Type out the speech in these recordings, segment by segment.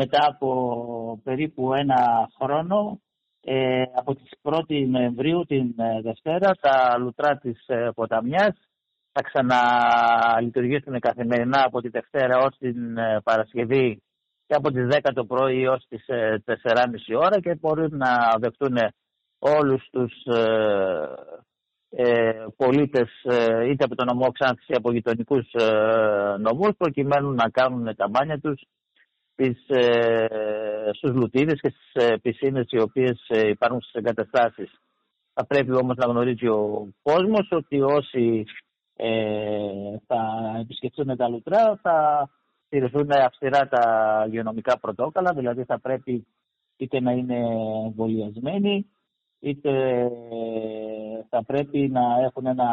μετά από περίπου ένα χρόνο ε, από τις 1η Νοεμβρίου την ε, Δευτέρα τα λουτρά της ε, ποταμιάς θα ξαναλειτουργήσουν καθημερινά από τη Δευτέρα ως την ε, Παρασκευή και από τις 10 το πρωί ως τις 4.30 ώρα και μπορούν να δεχτούν όλους τους ε, πολίτες είτε από τον νομό Ξάνθης είτε από γειτονικούς νομούς προκειμένου να κάνουν τα μπάνια τους στις, ε, στους λουτίδες και στις ε, πισίνες οι οποίες ε, υπάρχουν στις εγκαταστάσεις. Θα πρέπει όμως να γνωρίζει ο κόσμος ότι όσοι ε, θα επισκεφτούν τα λουτρά θα στηριχθούν αυστηρά τα υγειονομικά πρωτόκολλα, δηλαδή θα πρέπει είτε να είναι εμβολιασμένοι, είτε θα πρέπει να έχουν ένα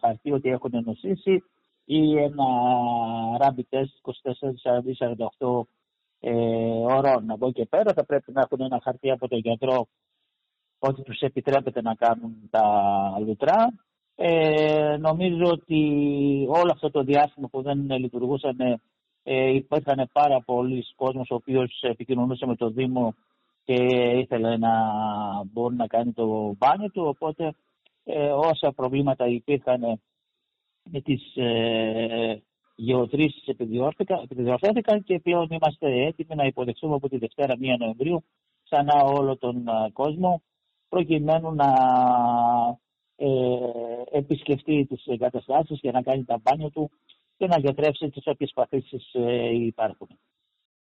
χαρτί ότι έχουν νοσήσει ή ένα rapid test 24-48 ε, ωρών. Από εκεί και πέρα θα πρέπει να έχουν ένα χαρτί από τον γιατρό ότι τους επιτρέπεται να κάνουν τα λουτρά. Ε, νομίζω ότι όλο αυτό το διάστημα που δεν λειτουργούσαν ε, υπήρχαν πάρα πολλοί κόσμος ο οποίος επικοινωνούσε με το Δήμο και ήθελε να μπορεί να κάνει το μπάνιο του οπότε ε, όσα προβλήματα υπήρχαν με τις ε, γεωτρήσεις επιδιορθώθηκαν και πλέον είμαστε έτοιμοι να υποδεχθούμε από τη Δευτέρα 1 Νοεμβρίου ξανά όλο τον κόσμο προκειμένου να ε, επισκεφτεί τις εγκαταστάσεις και να κάνει τα μπάνια του και να γιατρεύσει τις όποιες παθήσεις ε, υπάρχουν.